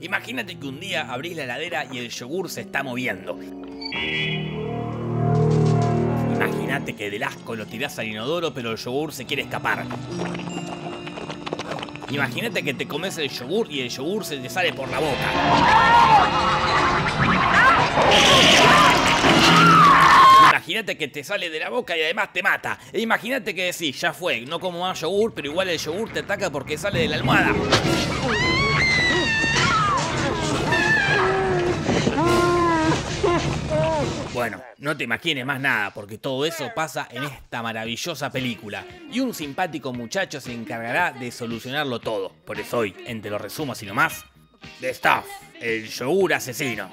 Imagínate que un día abrís la heladera y el yogur se está moviendo. Imagínate que del asco lo tirás al inodoro pero el yogur se quiere escapar. Imagínate que te comes el yogur y el yogur se te sale por la boca. Imagínate que te sale de la boca y además te mata. E imagínate que decís, ya fue, no como más yogur, pero igual el yogur te ataca porque sale de la almohada. Bueno, no te imagines más nada, porque todo eso pasa en esta maravillosa película. Y un simpático muchacho se encargará de solucionarlo todo. Por eso hoy, entre los resumos y no más, The Stuff, el yogur asesino.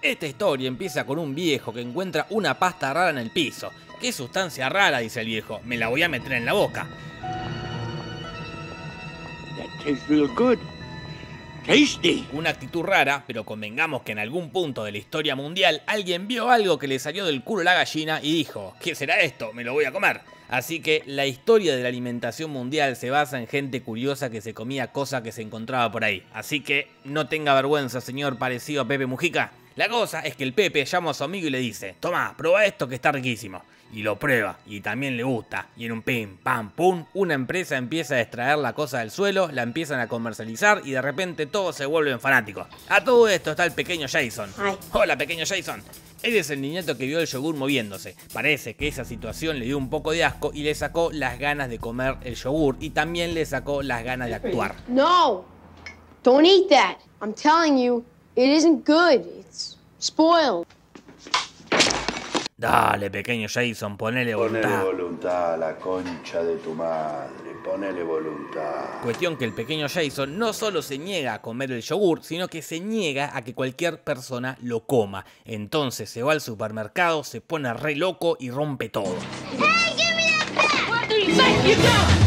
Esta historia empieza con un viejo que encuentra una pasta rara en el piso. ¿Qué sustancia rara? dice el viejo. Me la voy a meter en la boca. Una actitud rara, pero convengamos que en algún punto de la historia mundial alguien vio algo que le salió del culo a la gallina y dijo, ¿qué será esto? Me lo voy a comer. Así que la historia de la alimentación mundial se basa en gente curiosa que se comía cosas que se encontraba por ahí. Así que no tenga vergüenza, señor parecido a Pepe Mujica. La cosa es que el Pepe llama a su amigo y le dice, toma, prueba esto que está riquísimo. Y lo prueba, y también le gusta. Y en un pim, pam, pum, una empresa empieza a extraer la cosa del suelo, la empiezan a comercializar y de repente todos se vuelven fanáticos. A todo esto está el pequeño Jason. Hola, pequeño Jason. Él es el niñato que vio el yogur moviéndose. Parece que esa situación le dio un poco de asco y le sacó las ganas de comer el yogur y también le sacó las ganas de actuar. No, don't eat that. I'm telling you, it isn't good. It's spoiled. Dale, pequeño Jason, ponele voluntad. Ponele voluntad a la concha de tu madre, ponele voluntad. Cuestión que el pequeño Jason no solo se niega a comer el yogur, sino que se niega a que cualquier persona lo coma. Entonces se va al supermercado, se pone re loco y rompe todo. Hey, give me that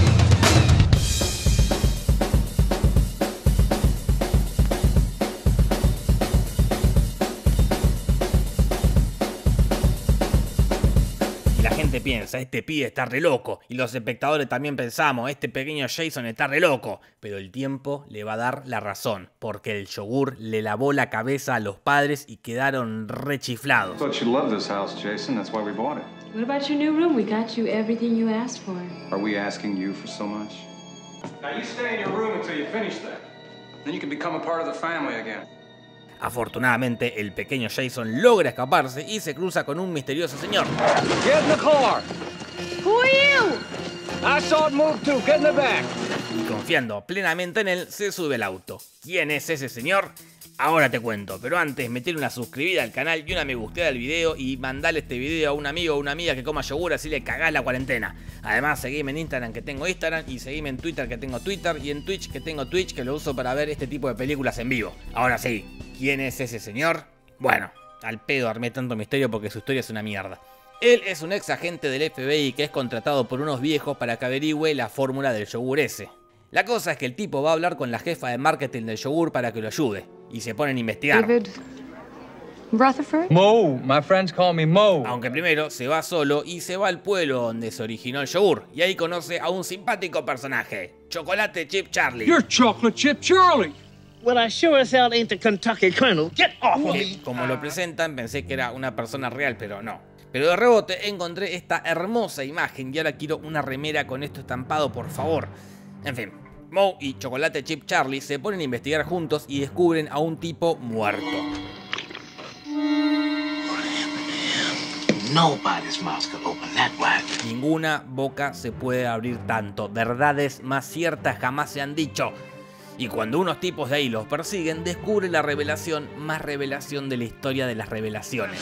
doing? piensa, este pibe está re loco. Y los espectadores también pensamos, este pequeño Jason está re loco. Pero el tiempo le va a dar la razón, porque el yogur le lavó la cabeza a los padres y quedaron rechiflados. What about your new room? We got you everything you asked for. Are we asking you for so much? Now you stay in your room until you finish that. Then you can become a part of the family again. Afortunadamente, el pequeño Jason logra escaparse y se cruza con un misterioso señor. Get in the car. Who are you? I saw it move too. Get in the back. Y confiando plenamente en él, se sube al auto. ¿Quién es ese señor? Ahora te cuento, pero antes metele una suscribida al canal y una me gusteada al video y mandale este video a un amigo o una amiga que coma yogur así le cagás la cuarentena. Además seguime en Instagram que tengo Instagram y seguime en Twitter que tengo Twitter y en Twitch que tengo Twitch que lo uso para ver este tipo de películas en vivo. Ahora sí, ¿quién es ese señor? Bueno, al pedo armé tanto misterio porque su historia es una mierda. Él es un ex agente del FBI que es contratado por unos viejos para que averigüe la fórmula del yogur ese. La cosa es que el tipo va a hablar con la jefa de marketing del yogur para que lo ayude y se ponen a investigar. David Rutherford? Mo, my friends call me Mo. Aunque primero se va solo y se va al pueblo donde se originó el yogur y ahí conoce a un simpático personaje, Chocolate Chip Charlie. You're Chocolate Chip Charlie. Well, I sure as hell ain't the Kentucky Colonel. Get off of me. Que, como lo presentan, pensé que era una persona real, pero no. Pero de rebote encontré esta hermosa imagen y ahora quiero una remera con esto estampado, por favor. En fin, Moe y Chocolate Chip Charlie se ponen a investigar juntos y descubren a un tipo muerto. Ninguna boca se puede abrir tanto. Verdades más ciertas jamás se han dicho. Y cuando unos tipos de ahí los persiguen, descubre la revelación más revelación de la historia de las revelaciones.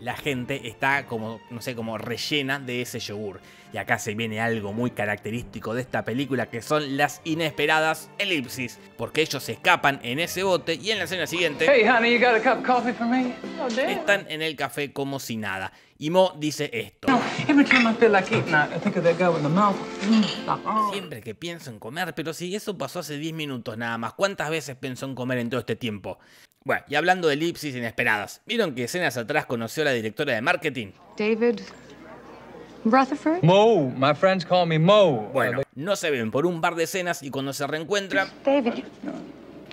La gente está como, no sé, como rellena de ese yogur. Y acá se viene algo muy característico de esta película que son las inesperadas elipsis. Porque ellos se escapan en ese bote y en la escena siguiente... Hey, honey, you got a cup of coffee for me? Oh, Están en el café como si nada. Y Mo dice esto. Every time I feel like eating, I think of that guy with the mouth. Siempre que pienso en comer, pero si eso pasó hace 10 minutos nada más, ¿cuántas veces pensó en comer en todo este tiempo? Bueno, y hablando de elipsis inesperadas, ¿vieron que escenas atrás conoció a la directora de marketing? David Rutherford? Mo. My friends call me Mo. Bueno, no se ven por un par de escenas y cuando se reencuentran David,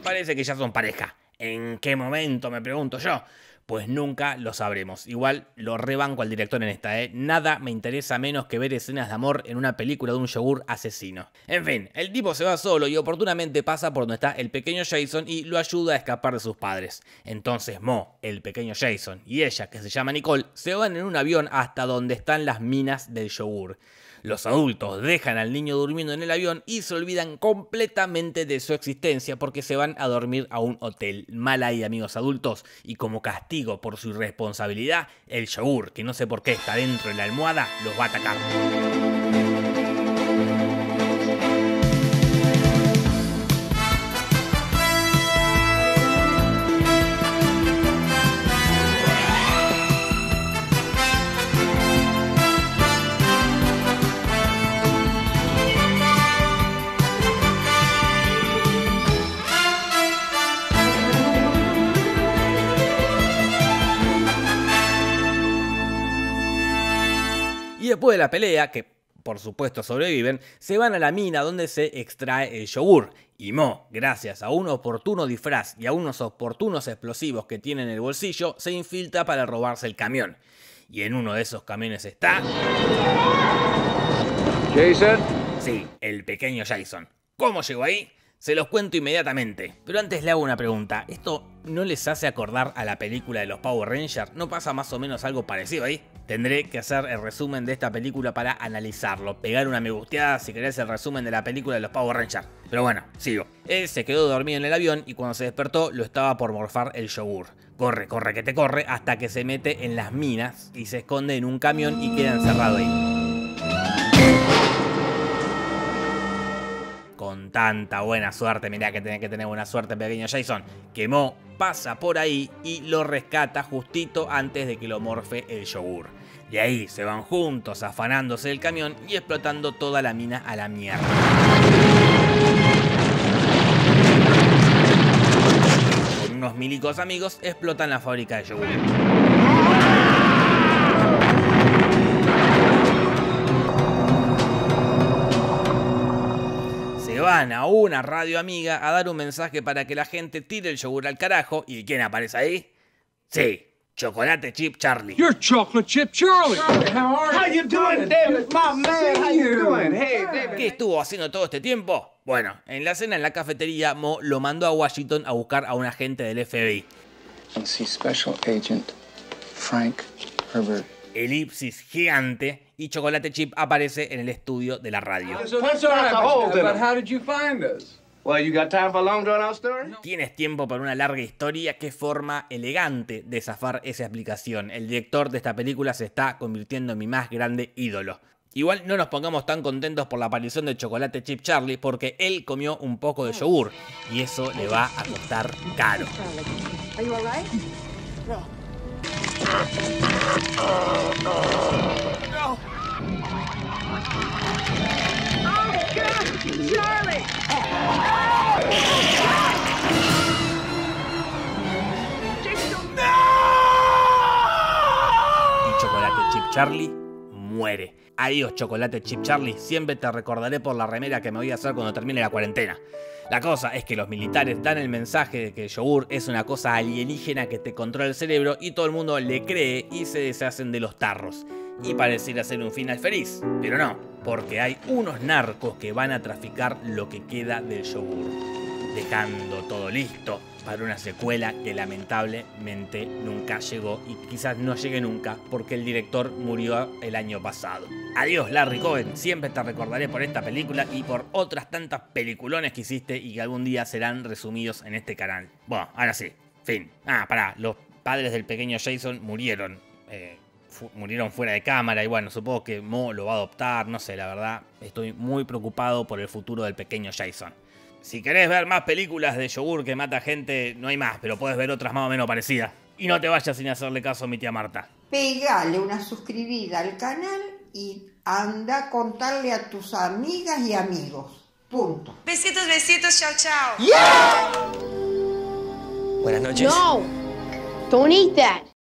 parece que ya son pareja. ¿En qué momento, me pregunto yo? Pues nunca lo sabremos. Igual lo rebanco al director en esta, ¿eh? Nada me interesa menos que ver escenas de amor en una película de un yogur asesino. En fin, el tipo se va solo y oportunamente pasa por donde está el pequeño Jason y lo ayuda a escapar de sus padres. Entonces Mo, el pequeño Jason, y ella, que se llama Nicole, se van en un avión hasta donde están las minas del yogur. Los adultos dejan al niño durmiendo en el avión y se olvidan completamente de su existencia porque se van a dormir a un hotel. Mal ahí, amigos adultos. Y como castigo por su irresponsabilidad, el yogur, que no sé por qué está dentro de la almohada, los va a atacar. Después de la pelea, que por supuesto sobreviven, se van a la mina donde se extrae el yogur. Y Mo, gracias a un oportuno disfraz y a unos oportunos explosivos que tiene en el bolsillo, se infiltra para robarse el camión. Y en uno de esos camiones está... Jason? Sí, el pequeño Jason. ¿Cómo llegó ahí? Se los cuento inmediatamente. Pero antes le hago una pregunta. ¿Esto no les hace acordar a la película de los Power Rangers? ¿No pasa más o menos algo parecido ahí? Tendré que hacer el resumen de esta película para analizarlo. Pegar una me gusteada si querés el resumen de la película de los Power Rangers. Pero bueno, sigo. Él se quedó dormido en el avión y cuando se despertó lo estaba por morfar el yogur. Corre, corre, que te corre hasta que se mete en las minas y se esconde en un camión y queda encerrado ahí. Con tanta buena suerte, mirá que tenés que tener buena suerte, pequeño Jason, que Mo pasa por ahí y lo rescata justito antes de que lo morfe el yogur. De ahí se van juntos afanándose del camión y explotando toda la mina a la mierda. Con unos milicos amigos explotan la fábrica de yogur. Se van a una radio amiga a dar un mensaje para que la gente tire el yogur al carajo. ¿Y quién aparece ahí? Sí, Chocolate Chip Charlie. You're Chocolate Chip Charlie. How you doing, David? My man, how you doing? Hey, David. ¿Qué estuvo haciendo todo este tiempo? Bueno, en la cena en la cafetería, Mo lo mandó a Washington a buscar a un agente del FBI. Special Agent Frank Herbert. Elipsis gigante y Chocolate Chip aparece en el estudio de la radio. So Tienes tiempo para una larga historia. Qué forma elegante de zafar esa explicación. El director de esta película se está convirtiendo en mi más grande ídolo. Igual no nos pongamos tan contentos por la aparición de Chocolate Chip Charlie porque él comió un poco de yogur y eso le va a costar caro. Charlie muere. Adiós, Chocolate Chip Charlie. Siempre te recordaré por la remera que me voy a hacer cuando termine la cuarentena. La cosa es que los militares dan el mensaje de que el yogur es una cosa alienígena que te controla el cerebro y todo el mundo le cree y se deshacen de los tarros. Y pareciera ser un final feliz, pero no, porque hay unos narcos que van a traficar lo que queda del yogur, dejando todo listo para una secuela que lamentablemente nunca llegó y quizás no llegue nunca porque el director murió el año pasado. Adiós Larry Cohen, siempre te recordaré por esta película y por otras tantas peliculones que hiciste y que algún día serán resumidos en este canal. Bueno, ahora sí, fin. Ah, pará, los padres del pequeño Jason murieron. eh, murieron fuera de cámara y bueno, supongo que Mo lo va a adoptar, no sé, la verdad, estoy muy preocupado por el futuro del pequeño Jason. Si querés ver más películas de yogur que mata gente, no hay más, pero puedes ver otras más o menos parecidas. Y no te vayas sin hacerle caso a mi tía Marta. Pegale una suscribida al canal y anda a contarle a tus amigas y amigos. Punto. Besitos, besitos, chao, chao. No! Don't eat that.